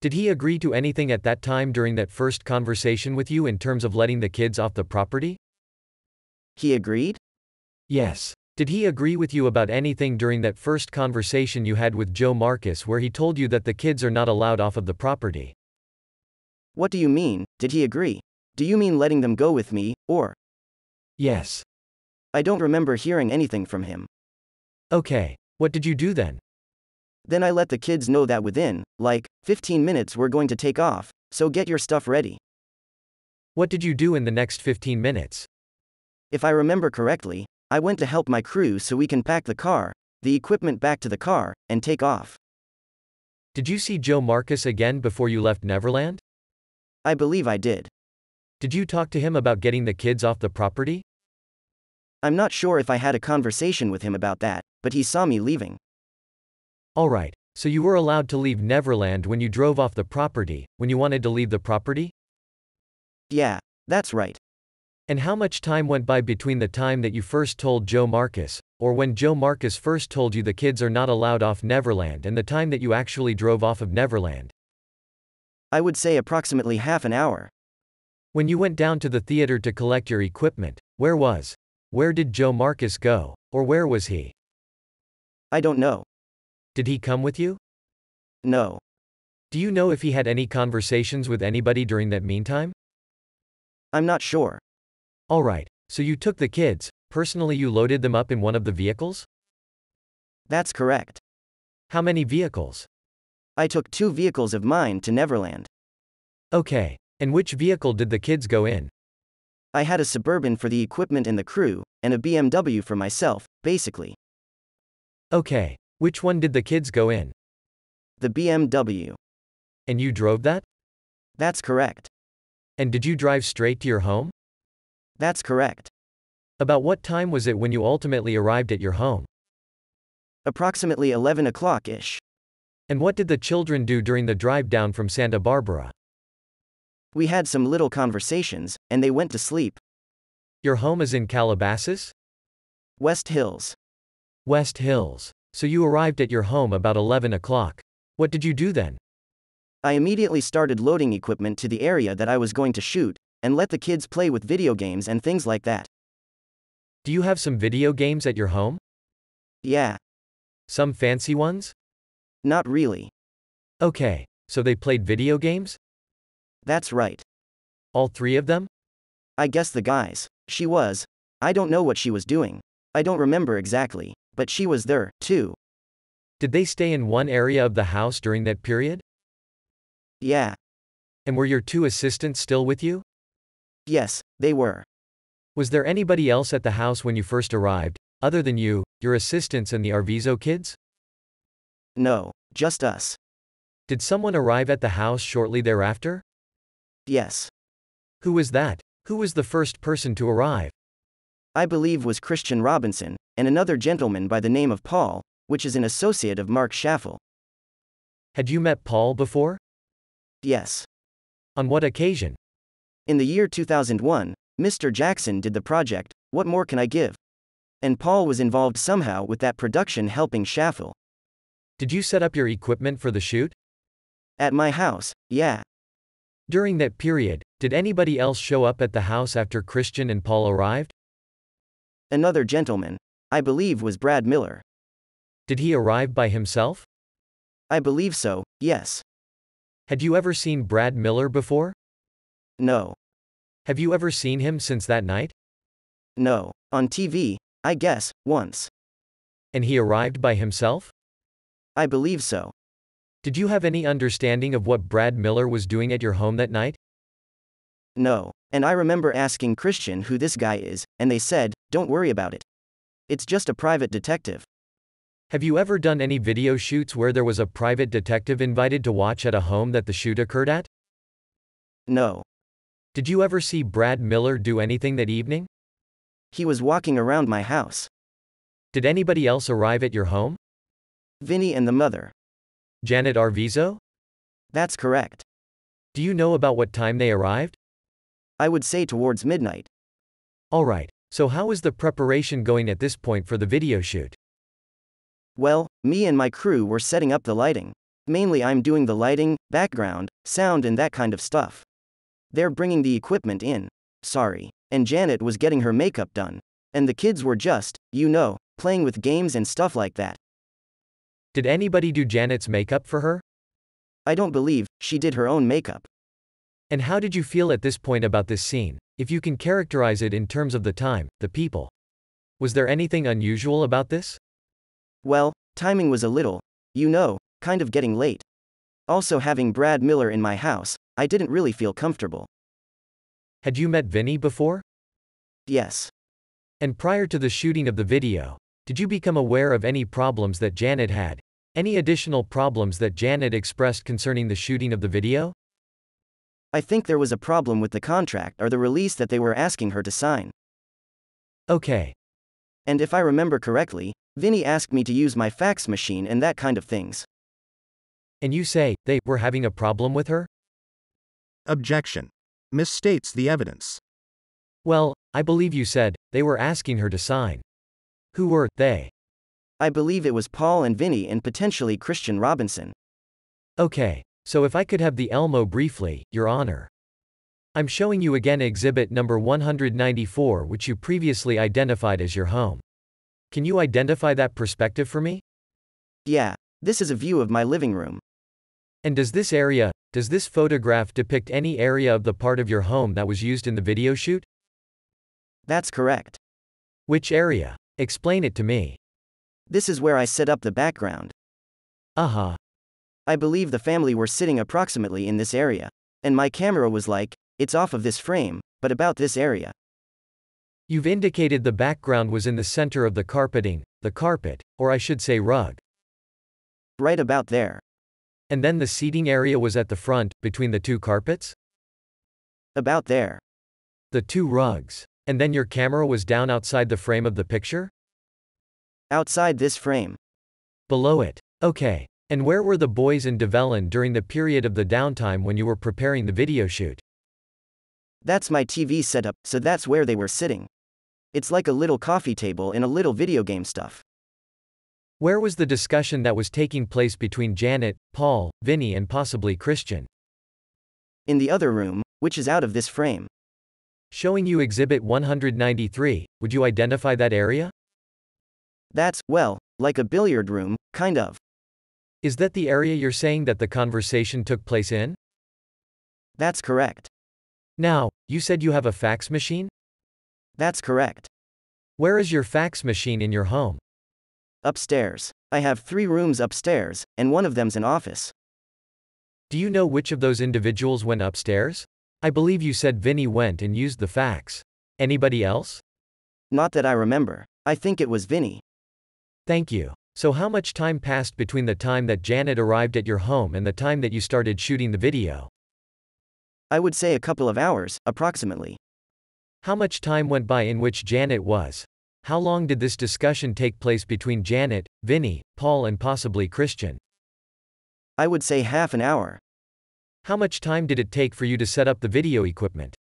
Did he agree to anything at that time during that first conversation with you in terms of letting the kids off the property? He agreed? Yes. Did he agree with you about anything during that first conversation you had with Joe Marcus where he told you that the kids are not allowed off of the property? What do you mean, did he agree? Do you mean letting them go with me, or? Yes. I don't remember hearing anything from him. Okay. What did you do then? Then I let the kids know that within, like, 15 minutes we're going to take off, so get your stuff ready. What did you do in the next 15 minutes? If I remember correctly, I went to help my crew so we can pack the car, the equipment back to the car, and take off. Did you see Joe Marcus again before you left Neverland? I believe I did. Did you talk to him about getting the kids off the property? I'm not sure if I had a conversation with him about that, but he saw me leaving. Alright, so you were allowed to leave Neverland when you drove off the property, when you wanted to leave the property? Yeah, that's right. And how much time went by between the time that you first told Joe Marcus, or when Joe Marcus first told you the kids are not allowed off Neverland and the time that you actually drove off of Neverland? I would say approximately half an hour. When you went down to the theater to collect your equipment, where was? Where did Joe Marcus go? Or where was he? I don't know. Did he come with you? No. Do you know if he had any conversations with anybody during that meantime? I'm not sure. Alright, so you took the kids, personally you loaded them up in one of the vehicles? That's correct. How many vehicles? I took two vehicles of mine to Neverland. Okay, and which vehicle did the kids go in? I had a Suburban for the equipment and the crew, and a BMW for myself, basically. Okay, which one did the kids go in? The BMW. And you drove that? That's correct. And did you drive straight to your home? That's correct. About what time was it when you ultimately arrived at your home? Approximately 11 o'clock ish. And what did the children do during the drive down from Santa Barbara? We had some little conversations, and they went to sleep. Your home is in Calabasas? West Hills. West Hills. So you arrived at your home about 11 o'clock. What did you do then? I immediately started loading equipment to the area that I was going to shoot, and let the kids play with video games and things like that. Do you have some video games at your home? Yeah, Some fancy ones? not really. Okay, so they played video games? That's right. All three of them? I guess the guys. She was. I don't know what she was doing. I don't remember exactly, but she was there, too. Did they stay in one area of the house during that period? Yeah, And were your two assistants still with you? yes, they were. Was there anybody else at the house when you first arrived, other than you, your assistants, and the Arvizo kids? No, just us. Did someone arrive at the house shortly thereafter? Yes. Who was that? Who was the first person to arrive? I believe was Christian Robinson, and another gentleman by the name of Paul, which is an associate of Marc Schaffel. Had you met Paul before? Yes. On what occasion? In the year 2001, Mr. Jackson did the project, What More Can I Give? And Paul was involved somehow with that production helping Schaffel. Did you set up your equipment for the shoot? At my house, yeah. During that period, did anybody else show up at the house after Christian and Paul arrived? Another gentleman, I believe was Brad Miller. Did he arrive by himself? I believe so, yes. Had you ever seen Brad Miller before? No. Have you ever seen him since that night? No. On TV, I guess, once. And he arrived by himself? I believe so. Did you have any understanding of what Brad Miller was doing at your home that night? No. And I remember asking Christian who this guy is, and they said, don't worry about it. It's just a private detective. Have you ever done any video shoots where there was a private detective invited to watch at a home that the shoot occurred at? No. Did you ever see Brad Miller do anything that evening? He was walking around my house. Did anybody else arrive at your home? Vinny and the mother. Janet Arvizo? That's correct. Do you know about what time they arrived? I would say towards midnight. Alright, so how is the preparation going at this point for the video shoot? Well, me and my crew were setting up the lighting. Mainly, I'm doing the lighting, background, sound, and that kind of stuff. They're bringing the equipment in. Sorry. And Janet was getting her makeup done. And the kids were just, you know, playing with games and stuff like that. Did anybody do Janet's makeup for her? I don't believe she did her own makeup. And how did you feel at this point about this scene, if you can characterize it in terms of the time, the people? Was there anything unusual about this? Well, timing was a little, you know, kind of getting late. Also, having Brad Miller in my house, I didn't really feel comfortable. Had you met Vinny before? Yes. And prior to the shooting of the video, did you become aware of any problems that Janet had? Any additional problems that Janet expressed concerning the shooting of the video? I think there was a problem with the contract or the release that they were asking her to sign. Okay. And if I remember correctly, Vinny asked me to use my fax machine and that kind of things. And you say, they were having a problem with her? Objection. Misstates the evidence. Well, I believe you said, they were asking her to sign. Who were they? I believe it was Paul and Vinny and potentially Christian Robinson. Okay, so if I could have the Elmo briefly, Your Honor. I'm showing you again exhibit number 194, which you previously identified as your home. Can you identify that perspective for me? Yeah, this is a view of my living room. And does this area, does this photograph depict any area of the part of your home that was used in the video shoot? That's correct. Which area? Explain it to me. This is where I set up the background. Uh huh. I believe the family were sitting approximately in this area. And my camera was like, it's off of this frame, but about this area. You've indicated the background was in the center of the carpeting, the carpet, or I should say rug. Right about there. And then the seating area was at the front, between the two carpets? About there. The two rugs. And then your camera was down outside the frame of the picture? Outside this frame. Below it. Okay. And where were the boys in Davellin during the period of the downtime when you were preparing the video shoot? That's my TV setup, so that's where they were sitting. It's like a little coffee table and a little video game stuff. Where was the discussion that was taking place between Janet, Paul, Vinny, and possibly Christian? In the other room, which is out of this frame. Showing you Exhibit 193, would you identify that area? That's, well, like a billiard room, kind of. Is that the area you're saying that the conversation took place in? That's correct. Now, you said you have a fax machine? That's correct. Where is your fax machine in your home? Upstairs. I have three rooms upstairs, and one of them's an office. Do you know which of those individuals went upstairs? I believe you said Vinny went and used the fax. Anybody else? Not that I remember. I think it was Vinny. Thank you. So how much time passed between the time that Janet arrived at your home and the time that you started shooting the video? I would say a couple of hours, approximately. How much time went by in which Janet was? How long did this discussion take place between Janet, Vinny, Paul and possibly Christian? I would say half an hour. How much time did it take for you to set up the video equipment?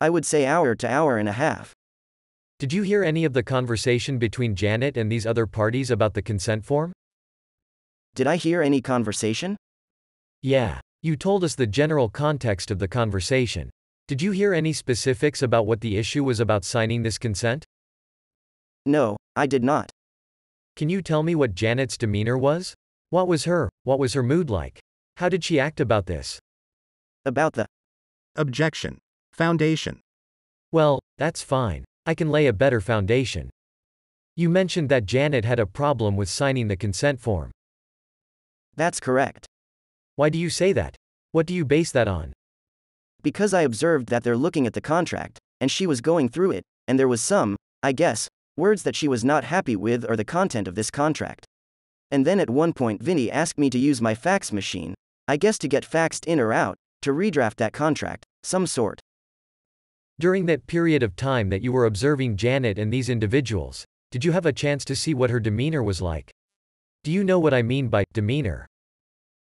I would say hour to hour and a half. Did you hear any of the conversation between Janet and these other parties about the consent form? Did I hear any conversation? Yeah. You told us the general context of the conversation. Did you hear any specifics about what the issue was about signing this consent? No, I did not. Can you tell me what Janet's demeanor was? What was her, what was her mood like? How did she act about this? About the Objection. Foundation. Well, that's fine. I can lay a better foundation. You mentioned that Janet had a problem with signing the consent form. That's correct. Why do you say that? What do you base that on? Because I observed that they're looking at the contract, and she was going through it, and there was some, I guess, words that she was not happy with or the content of this contract. And then at one point Vinny asked me to use my fax machine, I guess to get faxed in or out, to redraft that contract, some sort. During that period of time that you were observing Janet and these individuals, did you have a chance to see what her demeanor was like? Do you know what I mean by demeanor?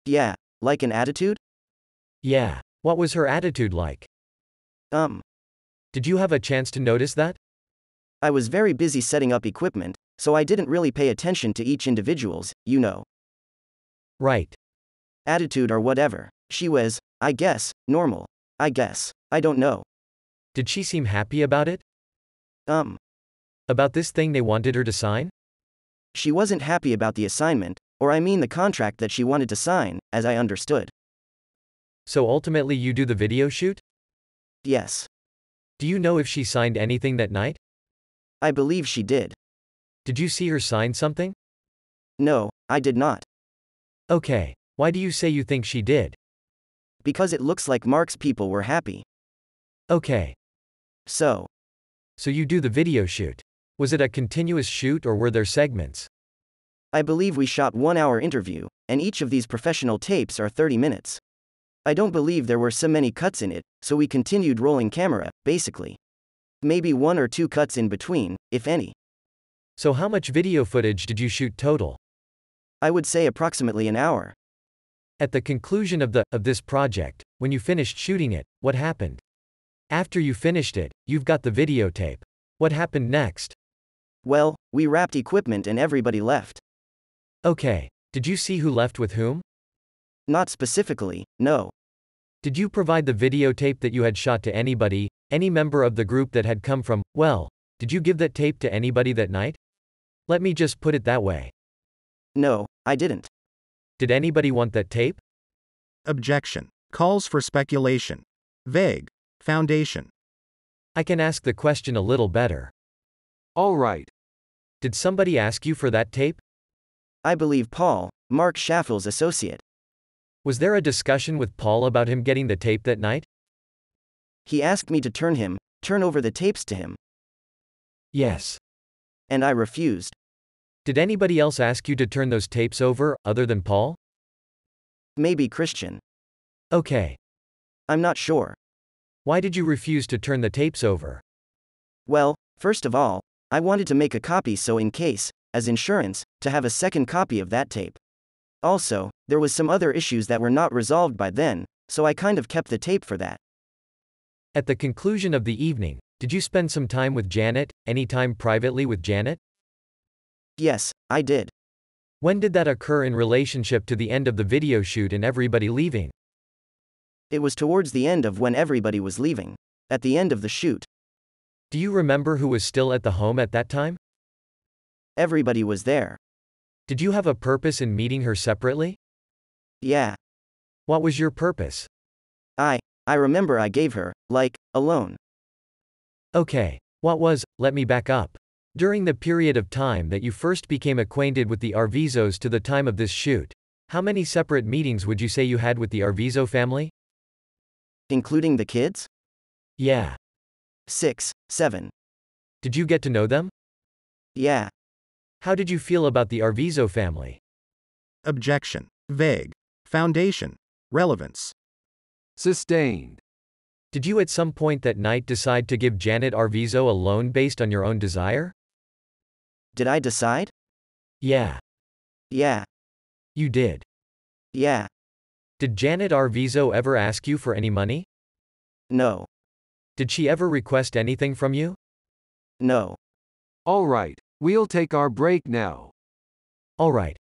Yeah, like an attitude? Yeah. What was her attitude like? Um, Did you have a chance to notice that? I was very busy setting up equipment, so I didn't really pay attention to each individual's, you know, Right. attitude or whatever. She was, I guess, normal. I guess. I don't know. Did she seem happy about it? Um, About this thing they wanted her to sign? she wasn't happy about the assignment, or I mean the contract that she wanted to sign, as I understood. So ultimately you do the video shoot? Yes. Do you know if she signed anything that night? I believe she did. Did you see her sign something? No, I did not. Okay. Why do you say you think she did? Because it looks like Marc's people were happy. Okay. So, So you do the video shoot. Was it a continuous shoot or were there segments? I believe we shot one hour interview, and each of these professional tapes are 30 minutes. I don't believe there were so many cuts in it, so we continued rolling camera, basically. Maybe one or two cuts in between, if any. So how much video footage did you shoot total? I would say approximately an hour. At the conclusion of the of this project, when you finished shooting it, what happened? After you finished it, you've got the videotape. What happened next? Well, we wrapped equipment and everybody left. Okay. Did you see who left with whom? Not specifically, no. Did you provide the videotape that you had shot to anybody, any member of the group that had come from, well, did you give that tape to anybody that night? Let me just put it that way. No, I didn't. Did anybody want that tape? Objection. Calls for speculation. Vague. Foundation. I can ask the question a little better. All right. Did somebody ask you for that tape? I believe Paul, Marc Schaffel's associate. Was there a discussion with Paul about him getting the tape that night? He asked me to turn him, turn over the tapes to him, Yes. and I refused. Did anybody else ask you to turn those tapes over, other than Paul? Maybe Christian. Okay. I'm not sure. Why did you refuse to turn the tapes over? Well, first of all, I wanted to make a copy so in case, as insurance, to have a second copy of that tape. Also, there was some other issues that were not resolved by then, so I kind of kept the tape for that. At the conclusion of the evening, did you spend some time with Janet, any time privately with Janet? Yes, I did. When did that occur in relationship to the end of the video shoot and everybody leaving? It was towards the end of when everybody was leaving. At the end of the shoot, Do you remember who was still at the home at that time? everybody was there. Did you have a purpose in meeting her separately? Yeah. What was your purpose? I, I remember I gave her, like, a loan. Okay. What was, let me back up. During the period of time that you first became acquainted with the Arvizos to the time of this shoot, how many separate meetings would you say you had with the Arvizo family? Including the kids? Yeah. Six, seven. Did you get to know them? Yeah. How did you feel about the Arvizo family? Objection. Vague. Foundation. Relevance. Sustained. Did you at some point that night decide to give Janet Arvizo a loan based on your own desire? Did I decide? Yeah. Yeah. You did. Yeah. Did Janet Arvizo ever ask you for any money? No. Did she ever request anything from you? No. All right, we'll take our break now. Alright.